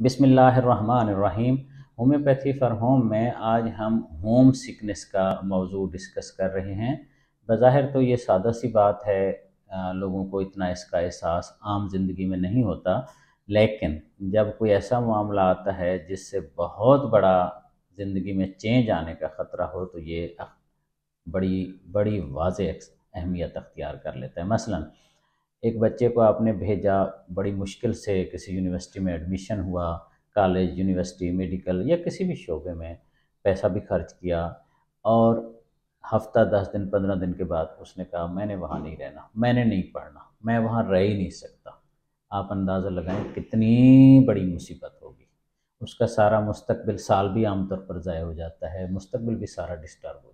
बिसमीम homeopathy for home में आज हम होम सिकनेस का मौजू डिस्कस कर रहे हैं। बज़ाहिर तो ये सादा सी बात है लोगों को इतना इसका एहसास आम ज़िंदगी में नहीं होता, लेकिन जब कोई ऐसा मामला आता है जिससे बहुत बड़ा ज़िंदगी में चेंज आने का ख़तरा हो तो ये बड़ी बड़ी वाज अहमियत अख्तियार कर लेता है। मसलन एक बच्चे को आपने भेजा, बड़ी मुश्किल से किसी यूनिवर्सिटी में एडमिशन हुआ कॉलेज यूनिवर्सिटी मेडिकल या किसी भी शोबे में पैसा भी खर्च किया और हफ़्ता दस दिन, पंद्रह दिन के बाद उसने कहा, मैंने वहाँ नहीं रहना, मैंने नहीं पढ़ना, मैं वहाँ रह ही नहीं सकता। आप अंदाज़ा लगाएँ कितनी बड़ी मुसीबत होगी। उसका सारा मुस्तकबिल साल भी आमतौर पर ज़ाय हो जाता है, मुस्तकबिल भी सारा डिस्टर्ब है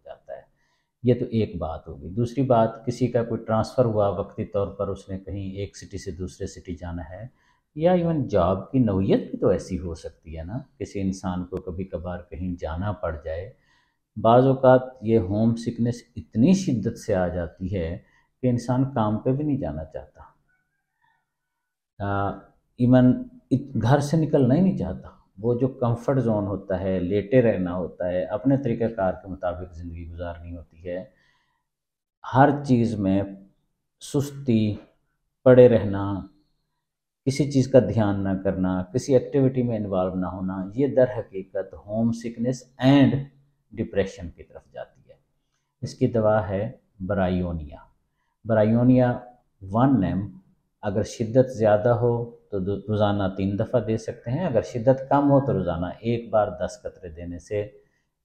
ये तो एक बात होगी दूसरी बात, किसी का कोई ट्रांसफ़र हुआ वक्ती तौर पर उसने कहीं एक सिटी से दूसरे सिटी जाना है, या इवन जॉब की नौीयत भी तो ऐसी हो सकती है ना, किसी इंसान को कभी कभार कहीं जाना पड़ जाए। बाज़ात ये होम सिकनेस इतनी शिद्दत से आ जाती है कि इंसान काम पे भी नहीं जाना चाहता। इवन घर से निकलना ही नहीं चाहता। वो जो कंफर्ट जोन होता है, लेटे रहना होता है, अपने तरीक़ाकार के मुताबिक ज़िंदगी गुजारनी होती है, हर चीज़ में सुस्ती, पड़े रहना, किसी चीज़ का ध्यान ना करना, किसी एक्टिविटी में इन्वॉल्व ना होना, ये दर हकीकत होम सिकनेस एंड डिप्रेशन की तरफ़ जाती है। इसकी दवा है ब्रायोनिया ब्रायोनिया वन एम अगर शिद्दत ज़्यादा हो तो रोज़ाना तीन दफ़ा दे सकते हैं। अगर शिद्दत कम हो तो रोज़ाना एक बार दस कतरे देने से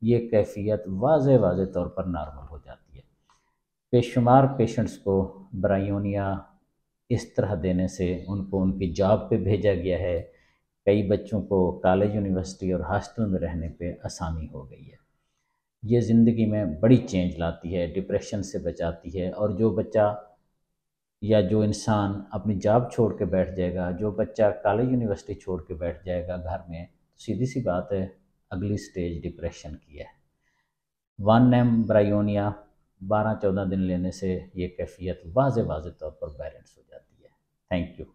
ये कैफियत वाज वाज तौर पर नॉर्मल हो जाती है। बेशुमार पेशेंट्स को ब्रायोनिया इस तरह देने से उनको उनकी जॉब पे भेजा गया है। कई बच्चों को कॉलेज, यूनिवर्सिटी और हॉस्टल में रहने पे आसानी हो गई है। ये ज़िंदगी में बड़ी चेंज लाती है, डिप्रेशन से बचाती है और जो बच्चा या जो इंसान अपनी जॉब छोड़ के बैठ जाएगा, जो बच्चा कॉलेज, यूनिवर्सिटी छोड़ के बैठ जाएगा घर में तो सीधी सी बात है, अगली स्टेज डिप्रेशन की है। वन एम ब्रायोनिया बारह चौदह दिन लेने से ये कैफियत वाज वाज तौर पर बैलेंस हो जाती है। Thank you